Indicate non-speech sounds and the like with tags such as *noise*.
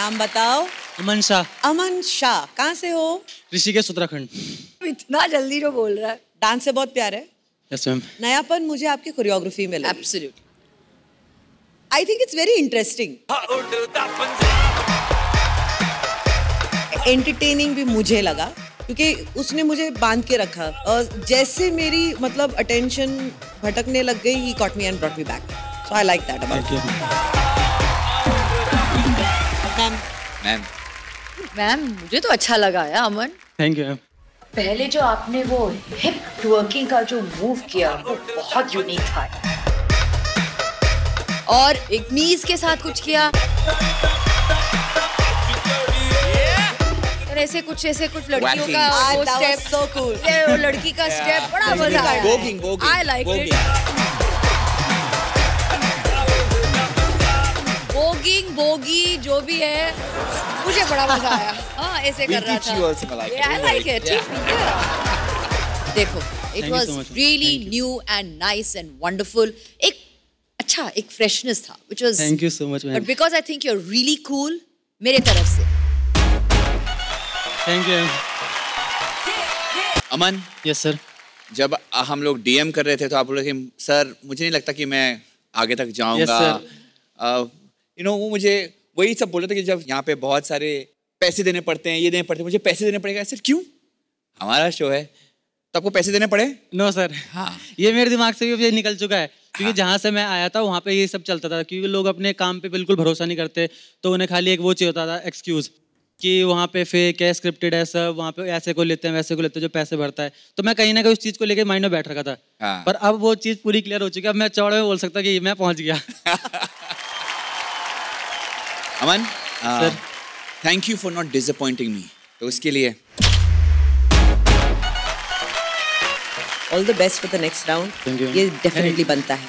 नाम बताओ। अमन शाह। अमन शाह कहाँ से हो? ऋषिकेश उत्तराखंड। इतना जल्दी जो बोल रहा है। डांस से बहुत प्यार है। यस मैम नयापन मुझे आपकी कोरियोग्राफी में absolute I think it's very interesting entertaining भी मुझे लगा क्योंकि उसने मुझे बाँध के रखा। और जैसे मेरी मतलब अटेंशन भटकने लग गई he caught me and brought me back so I like that about ma'am ma'am ma'am मुझे तो अच्छा लगा है अमन। थैंक यू मैम पहले जो आपने वो हिप ट्वर्किंग का जो मूव किया वो बहुत यूनिक था। और एक नीज के साथ कुछ किया। ऐसे कुछ ऐसे कुछ लड़कियों का Ah, वो स्टेप so cool. ये लड़की का स्टेप बड़ा मज़ा आया। आई लाइक इट बोगिंग बोगी जो भी है मुझे बड़ा मज़ा आया। *laughs* हाँ ऐसे कर रहा था। आई लाइक इट देखो it was really new and nice and wonderful एक अच्छा एक फ्रेशनेस था which was thank you so much but because I think you are really cool मेरे तरफ़ से। Thank you Aman? Yes sir जब हम लोग डीएम कर रहे थे तो आप बोले कि सर मुझे नहीं लगता कि मैं आगे तक जाऊँगा। Sir. यू नो वो मुझे वही सब बोल रहे थे कि जब यहाँ पे बहुत सारे पैसे देने पड़ते हैं ये देने पड़ते हैं मुझे पैसे देने पड़ेगा। सर क्यों? हमारा शो है। तो आपको पैसे देने पड़े? नो सर हाँ। ये मेरे दिमाग से भी निकल चुका है क्योंकि जहाँ से मैं आया था वहाँ पे ये सब चलता था क्योंकि लोग अपने काम पे बिल्कुल भरोसा नहीं करते तो उन्हें खाली एक वो चाहिए होता था एक्सक्यूज कि वहाँ पे फेक है स्क्रिप्टेड है सब वहाँ पे ऐसे को लेते हैं वैसे को लेते हैं जो पैसे भरता है। तो मैं कहीं ना कहीं उस चीज़ को लेकर माइंड में बैठ रखा था। हाँ। पर अब वो चीज़ पूरी क्लियर हो चुकी है अब मैं चौड़े में बोल सकता कि मैं पहुँच गया। *laughs* Aman sir. Thank you for not disappointing me तो उसके लिए। All the best for the next round ये डेफिनेटली बनता है।